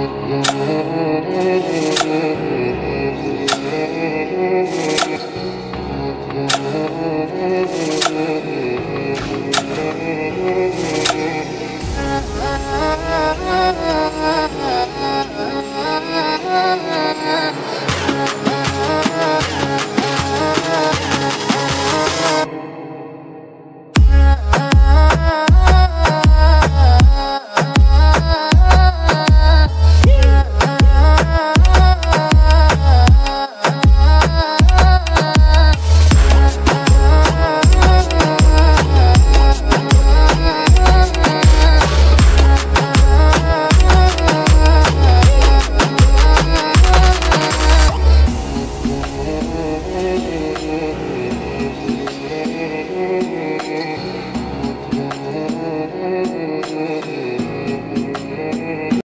Mm-hmm.